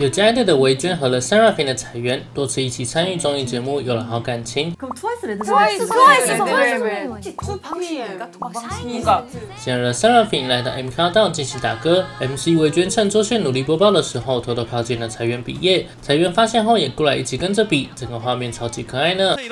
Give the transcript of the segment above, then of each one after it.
有加一队的维娟和了 sarafin 的裁员多次一起参与综艺节目有了好感情。显的 sarafin 来到 mc 搭档进行打歌。Mc 维娟趁周迅努力播报的时候偷偷靠近了裁员比耶裁员发现后也过来一起跟着比。整个画面超级可爱呢。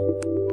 you.